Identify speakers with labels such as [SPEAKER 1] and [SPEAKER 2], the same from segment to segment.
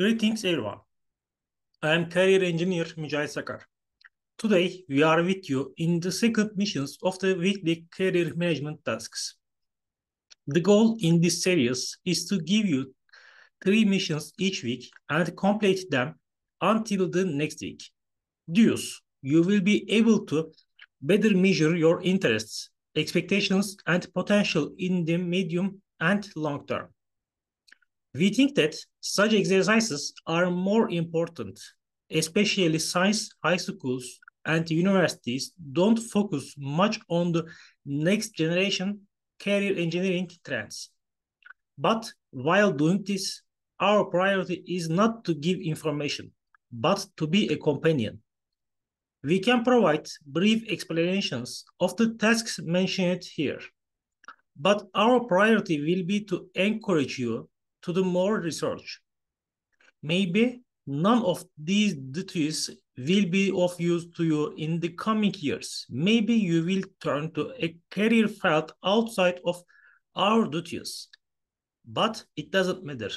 [SPEAKER 1] Greetings everyone. I am career engineer Mücahit Sakar. Today we are with you in the second missions of the weekly career management tasks. The goal in this series is to give you three missions each week and complete them until the next week. Thus, you will be able to better measure your interests, expectations, and potential in the medium and long term. We think that such exercises are more important, especially science high schools and universities don't focus much on the next generation career engineering trends. But while doing this, our priority is not to give information, but to be a companion. We can provide brief explanations of the tasks mentioned here, but our priority will be to encourage you to do more research. Maybe none of these duties will be of use to you in the coming years. Maybe you will turn to a career field outside of our duties, but it doesn't matter.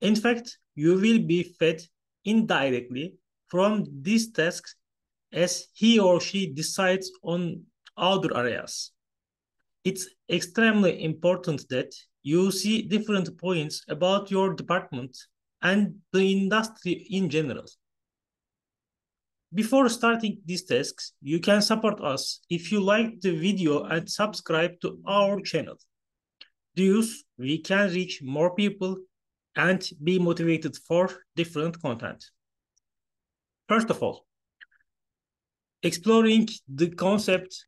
[SPEAKER 1] In fact, you will be fed indirectly from these tasks as he or she decides on other areas. It's extremely important that you see different points about your department and the industry in general. Before starting these tasks, you can support us if you like the video and subscribe to our channel. Thus, we can reach more people and be motivated for different content. First of all, exploring the concept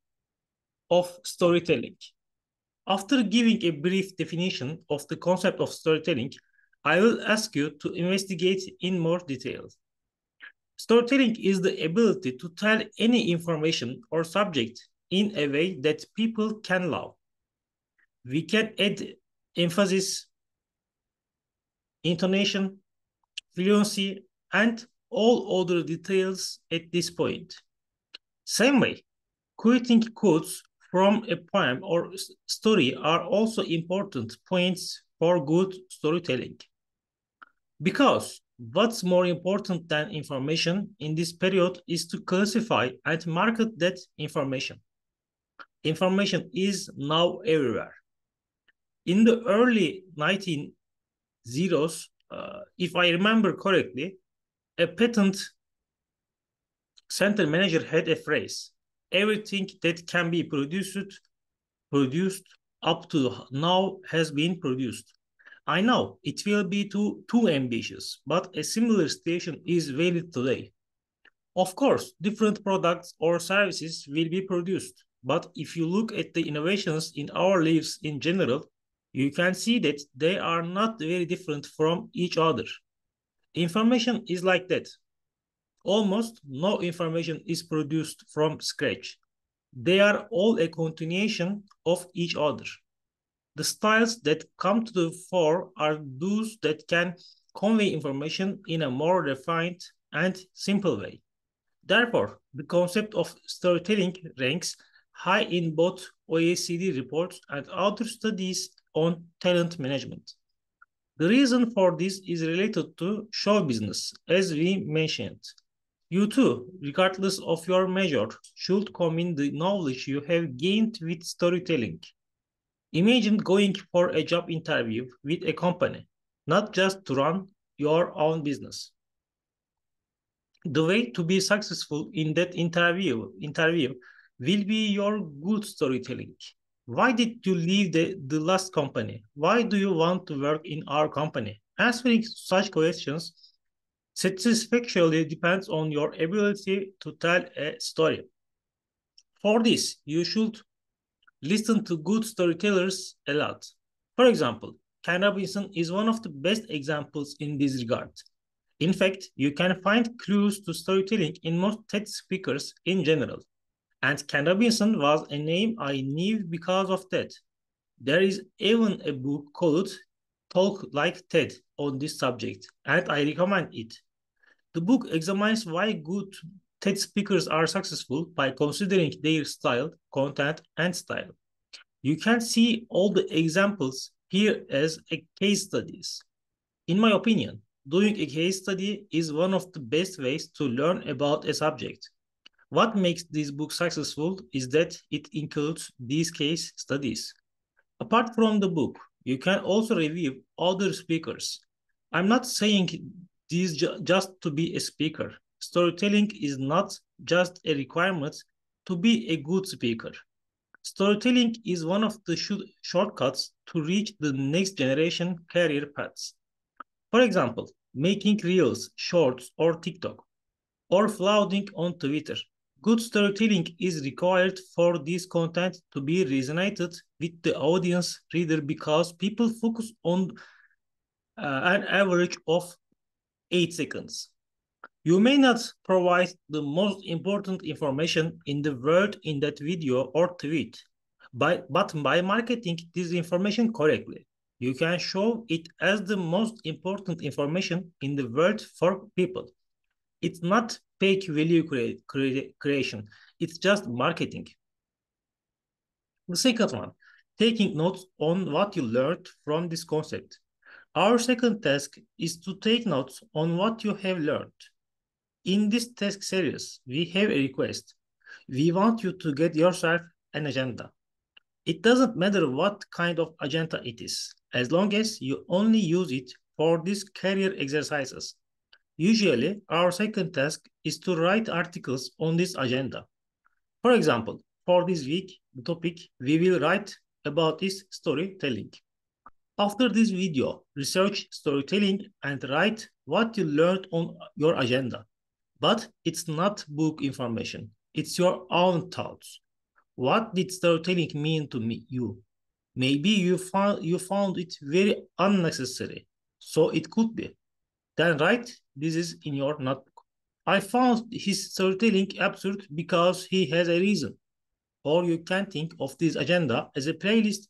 [SPEAKER 1] of storytelling. After giving a brief definition of the concept of storytelling, I will ask you to investigate in more detail. Storytelling is the ability to tell any information or subject in a way that people can love. We can add emphasis, intonation, fluency, and all other details at this point. Same way, quoting quotes from a poem or story are also important points for good storytelling. Because what's more important than information in this period is to classify and market that information. Information is now everywhere. In the early 1900s, uh, if I remember correctly, a patent center manager had a phrase everything that can be produced produced up to now has been produced. I know it will be too, too ambitious, but a similar situation is valid today. Of course, different products or services will be produced, but if you look at the innovations in our lives in general, you can see that they are not very different from each other. Information is like that. Almost no information is produced from scratch. They are all a continuation of each other. The styles that come to the fore are those that can convey information in a more refined and simple way. Therefore, the concept of storytelling ranks high in both OECD reports and other studies on talent management. The reason for this is related to show business, as we mentioned. You too, regardless of your measure, should combine the knowledge you have gained with storytelling. Imagine going for a job interview with a company, not just to run your own business. The way to be successful in that interview, interview will be your good storytelling. Why did you leave the, the last company? Why do you want to work in our company? Answering such questions satisfactorily depends on your ability to tell a story. For this, you should listen to good storytellers a lot. For example, Ken Robinson is one of the best examples in this regard. In fact, you can find clues to storytelling in most TED speakers in general. And Ken Robinson was a name I knew because of that. There is even a book called Talk Like TED on this subject, and I recommend it. The book examines why good TED speakers are successful by considering their style, content, and style. You can see all the examples here as case studies. In my opinion, doing a case study is one of the best ways to learn about a subject. What makes this book successful is that it includes these case studies. Apart from the book, you can also review other speakers. I'm not saying this ju just to be a speaker. Storytelling is not just a requirement to be a good speaker. Storytelling is one of the sh shortcuts to reach the next generation career paths. For example, making reels, shorts, or TikTok, or flooding on Twitter. Good storytelling is required for this content to be resonated with the audience reader because people focus on uh, an average of eight seconds. You may not provide the most important information in the world in that video or tweet, by, but by marketing this information correctly, you can show it as the most important information in the world for people. It's not fake value cre cre creation, it's just marketing. The second one, taking notes on what you learned from this concept. Our second task is to take notes on what you have learned. In this task series, we have a request. We want you to get yourself an agenda. It doesn't matter what kind of agenda it is, as long as you only use it for these career exercises. Usually, our second task is to write articles on this agenda. For example, for this week, the topic we will write about is storytelling. After this video, research storytelling and write what you learned on your agenda. But it's not book information. It's your own thoughts. What did storytelling mean to me, you? Maybe you found you found it very unnecessary. So it could be. Then write this is in your notebook. I found his storytelling absurd because he has a reason. Or you can think of this agenda as a playlist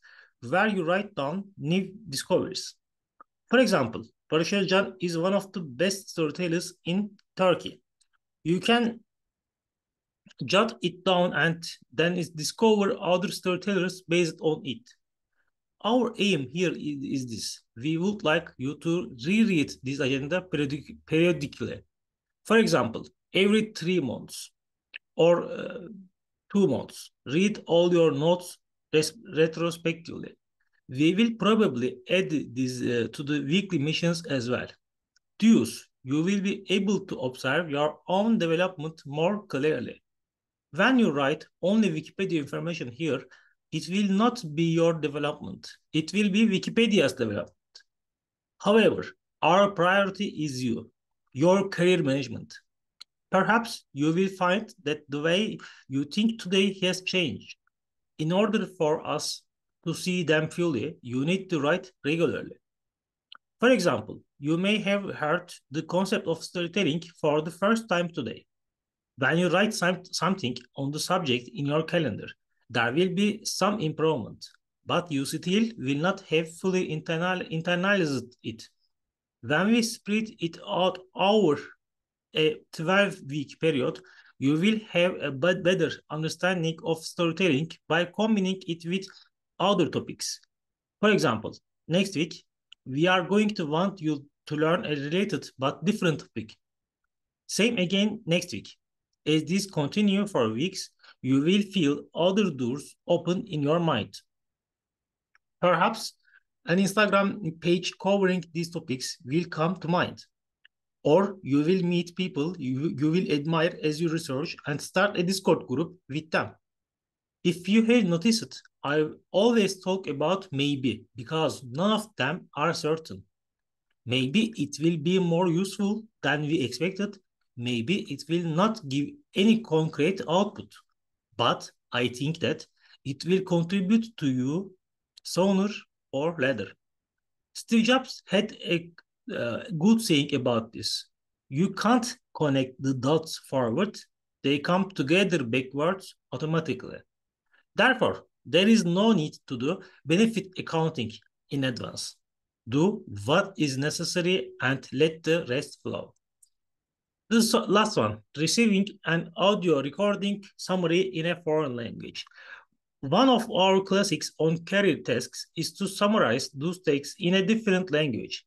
[SPEAKER 1] where you write down new discoveries. For example, Barış Özcan is one of the best storytellers in Turkey you can jot it down and then discover other storytellers based on it. Our aim here is, is this. We would like you to reread this agenda periodic, periodically. For example, every three months or uh, two months, read all your notes retrospectively. We will probably add this uh, to the weekly missions as well. Thus, you will be able to observe your own development more clearly. When you write only Wikipedia information here, it will not be your development. It will be Wikipedia's development. However, our priority is you, your career management. Perhaps you will find that the way you think today has changed. In order for us to see them fully, you need to write regularly. For example, you may have heard the concept of storytelling for the first time today. When you write some, something on the subject in your calendar, there will be some improvement, but you will not have fully internal, internalized it. When we spread it out over a 12-week period, you will have a better understanding of storytelling by combining it with other topics. For example, next week, we are going to want you to learn a related but different topic. Same again next week. As this continue for weeks, you will feel other doors open in your mind. Perhaps an Instagram page covering these topics will come to mind. Or you will meet people you, you will admire as you research and start a Discord group with them. If you have noticed, I always talk about maybe because none of them are certain. Maybe it will be more useful than we expected. Maybe it will not give any concrete output. But I think that it will contribute to you sooner or later. Steve Jobs had a uh, good saying about this. You can't connect the dots forward, they come together backwards automatically. Therefore, there is no need to do benefit accounting in advance. Do what is necessary and let the rest flow. The last one, receiving an audio recording summary in a foreign language. One of our classics on career tasks is to summarize those takes in a different language.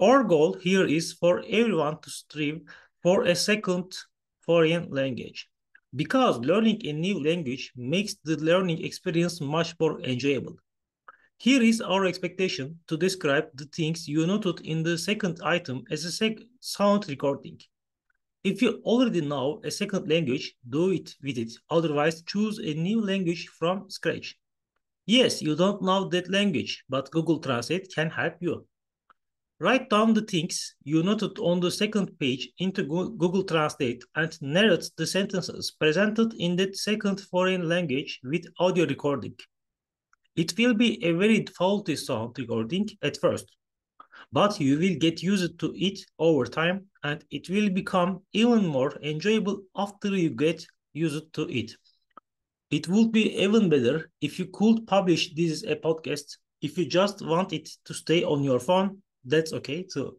[SPEAKER 1] Our goal here is for everyone to strive for a second foreign language because learning a new language makes the learning experience much more enjoyable. Here is our expectation to describe the things you noted in the second item as a sound recording. If you already know a second language, do it with it. Otherwise, choose a new language from scratch. Yes, you don't know that language, but Google Translate can help you. Write down the things you noted on the second page into Google Translate and narrate the sentences presented in that second foreign language with audio recording. It will be a very faulty sound recording at first, but you will get used to it over time and it will become even more enjoyable after you get used to it. It would be even better if you could publish this as a podcast. If you just want it to stay on your phone, that's okay too.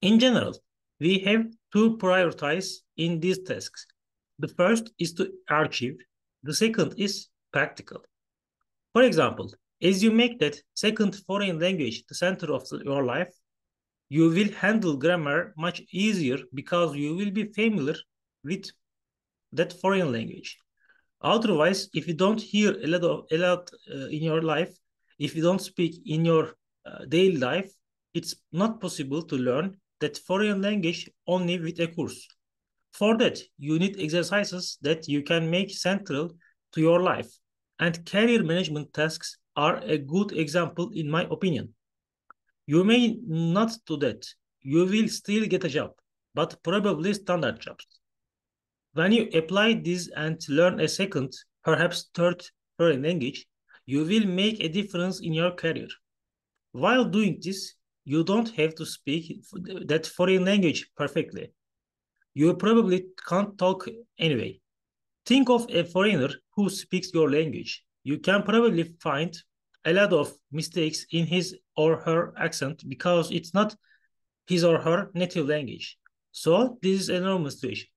[SPEAKER 1] In general, we have to prioritize in these tasks. The first is to archive. The second is practical. For example, as you make that second foreign language the center of your life, you will handle grammar much easier because you will be familiar with that foreign language. Otherwise, if you don't hear a lot, of, a lot uh, in your life, if you don't speak in your uh, daily life, it's not possible to learn that foreign language only with a course. For that, you need exercises that you can make central to your life. And career management tasks are a good example, in my opinion. You may not do that. You will still get a job, but probably standard jobs. When you apply this and learn a second, perhaps third foreign language, you will make a difference in your career. While doing this, you don't have to speak that foreign language perfectly. You probably can't talk anyway. Think of a foreigner who speaks your language. You can probably find a lot of mistakes in his or her accent because it's not his or her native language. So this is a normal situation.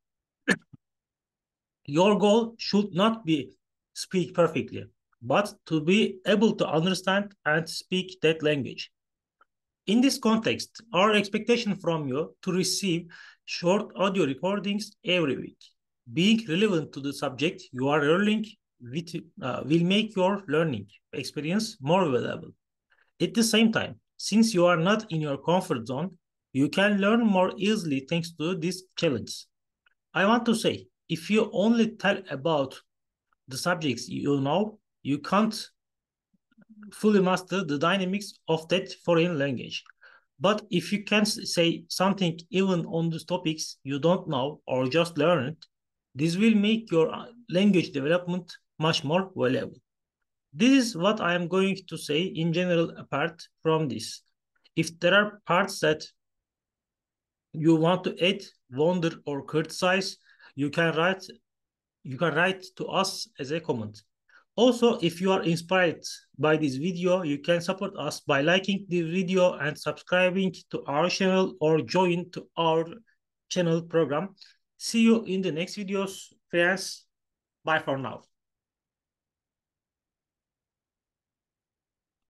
[SPEAKER 1] your goal should not be speak perfectly, but to be able to understand and speak that language. In this context, our expectation from you to receive short audio recordings every week being relevant to the subject you are learning with, uh, will make your learning experience more valuable. At the same time, since you are not in your comfort zone, you can learn more easily thanks to this challenge. I want to say, if you only tell about the subjects you know, you can't fully master the dynamics of that foreign language. But if you can say something even on those topics you don't know or just learned, this will make your uh, language development much more valuable. This is what I am going to say in general apart from this. If there are parts that you want to add, wonder, or criticize, you can write you can write to us as a comment. Also, if you are inspired by this video, you can support us by liking the video and subscribing to our channel or join to our channel program. See you in the next videos, friends. Bye for now.